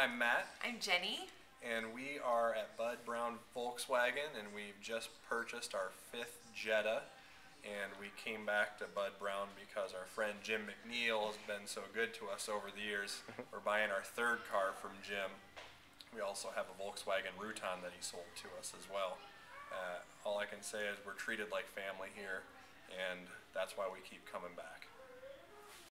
I'm Matt, I'm Jenny. and we are at Bud Brown Volkswagen, and we've just purchased our fifth Jetta. And we came back to Bud Brown because our friend Jim McNeil has been so good to us over the years. Mm-hmm. We're buying our third car from Jim. We also have a Volkswagen Routan that he sold to us as well. Uh, all I can say is we're treated like family here, and that's why we keep coming back.